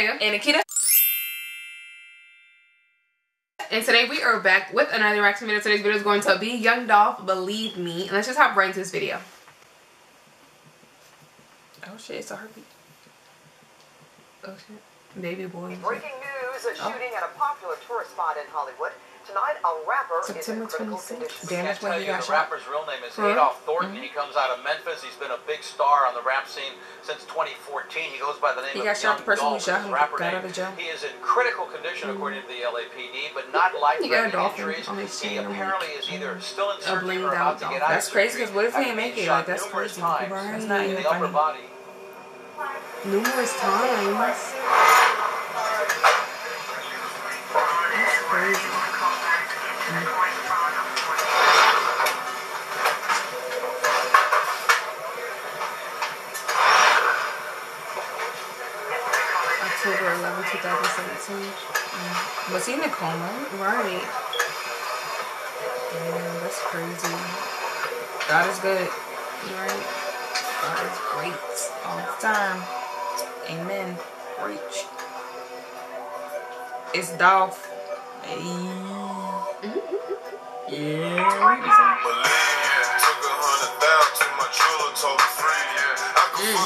Mega. And Nikita. And today we are back with another reaction video. Today's video is going to be Young Dolph, Believe Me. And let's just hop right into this video. Oh shit, it's a heartbeat. Oh shit. Baby boy. Breaking news, a Oh. shooting at a popular tourist spot in Hollywood. Tonight, a rapper September is in critical 26th. condition. Damn, Can't tell you the shot. rapper's real name is Huh? Adolph Thornton. Mhm. He comes out of Memphis. He's been a big star on the rap scene since 2014. He goes by the name He of got shot. Young The person who Dolph, shot him rapper got name. out of jail. He is in critical condition according to the LAPD, but not life He got a threatening injuries. on He apparently is either still in A surgery or out about to get dolphin. out That's crazy, because what if he after didn't make it? Like, that's crazy. times Right. in That's not the even upper funny. body. Numerous times. 11, 2017. Mm. Was he in a coma? Right. Damn, that's crazy. God is good. Right. God is great all the time. Amen. Preach. It's Dolph. Hey. Yeah.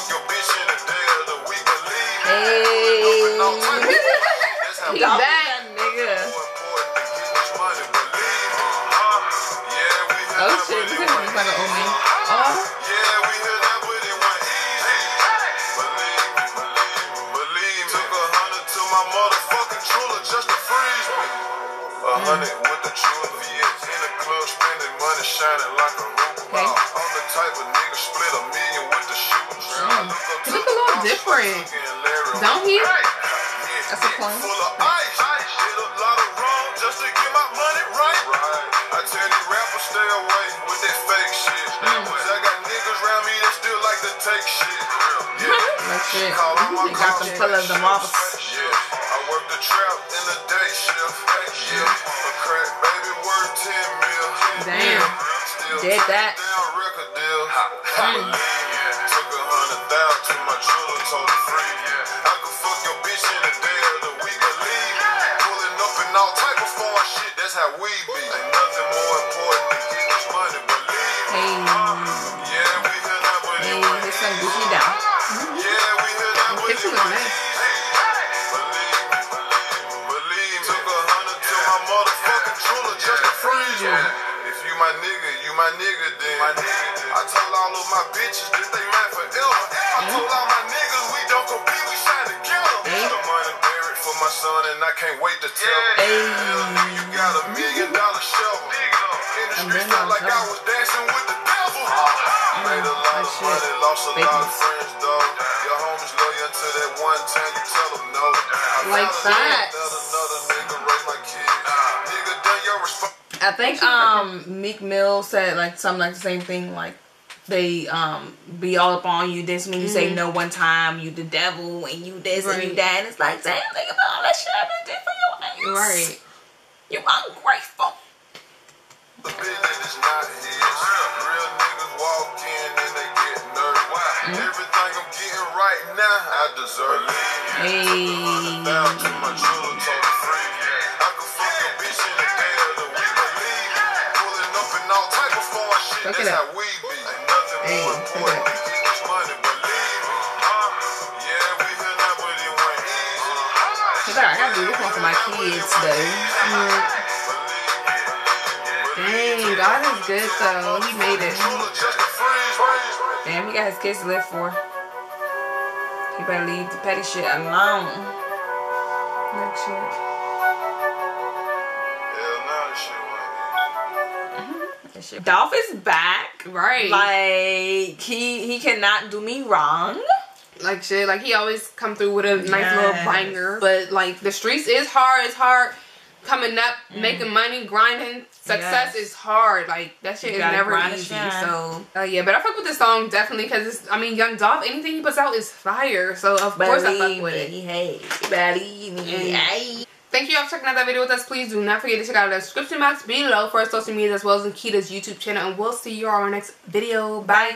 Took Yeah, we heard Oh that, shit, but this it is wasn't like an old man. easy. Oh. Yeah, we heard that, but it wasn't easy. Believe believe believe me. Took a hundred to my motherfucking jeweler just to freeze me. A hundred with the jewel VS in the club, spending money, shining like a Ruger Okay. I'm the type of nigga split a million with the shooters. I look He to look a little different. Don't he? Yeah, That's a point. Full of ice. Did a lot of wrong just to get my money right. I tell these rappers stay away with that fake shit. Mm. Cause I got niggas around me that still like to take shit. Yeah. That's it. Call on my They got call them colors, them shifts. Yeah, I work the trap in the day shift. Yeah, a crack baby worth 10 mil. Damn. Did that. Down record deal. motherfucking jeweler just to freeze you. If you my nigga, you my nigga then. My nigga then. I told all of my bitches that they mine forever. I mm-hmm. told all my niggas we don't compete, we shine together. Mm-hmm. Hey. The money buried for my son and I can't wait to tell him. Hey. You got a million dollar shovel. In the streets felt like I was dancing with the devil. Oh, Made a lot of money, lost a lot of friends though. Your homies you until that one time you tell them no. Like that. I think um Meek Mill said like something like the same thing like they um be all up on you. This when you say no one time, you the devil, and you this and you Right. that. And it's like, damn, think about all that shit I done did for your ass. Right. You ungrateful. The business shit, Look that's it how we be. Ain't nothing Hey, more important it up. than getting this money, believe me. Uh, yeah, we hear that, but it wasn't easy. He I gotta do this one for my kids though. Dang, God is good though. He made it. Jeweler just to freeze me. Damn, he got his kids to live for. He better leave the petty shit alone. Like shit. Wasn't easy. That shit. Dolph is back. Right. Like he he cannot do me wrong. like shit. Like he always come through with a nice Yes. little banger. But like the streets is hard. It's hard coming up, making money, grinding. Success Mm. Yes. is hard. Like that shit You is never easy. So uh, yeah, but I fuck with this song definitely because it's. I mean, Young Dolph, anything he puts out is fire. So of course I fuck with it. me, hey, believe me, hey. Thank you all for checking out that video with us. Please do not forget to check out the description box below for our social media as well as Nikita's YouTube channel. And we'll see you all in our next video. Bye.